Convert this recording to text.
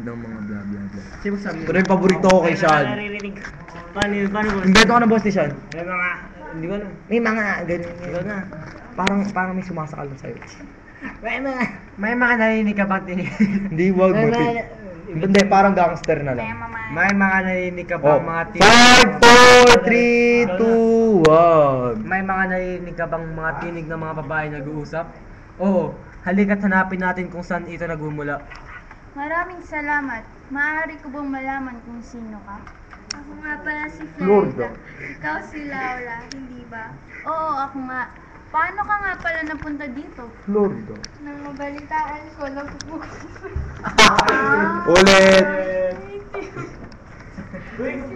ng mga bla bla bla. Sino sabi? Na yung paborito ko kay Sean. Naririnig. Paano yun? Paano mo? Invento ka na boss ni Sean. May mga... Hindi ko alam. May mga ganyan. Ikaw na. Parang, parang may sumasakal na sa'yo. May mga... May mga narinig ka bang tinig? Hindi, wag mo. Hindi, parang gangster na lang. May mga narinig ka Oh. bang mga tinig? 5, 4, 3, 2, 1. May mga narinig ka bang mga tinig ng mga babae nag-uusap? Oo. Halika't hanapin natin kung saan ito nagmumula. Maraming salamat. Maaari ko bang malaman kung sino ka? Ako nga pala si Florida. Ikaw si Laura, hindi ba? Oo, ako nga. Paano ka nga pala napunta dito? Florida. Nang mabalitaan ko, napupunta. Ulit. Thank you.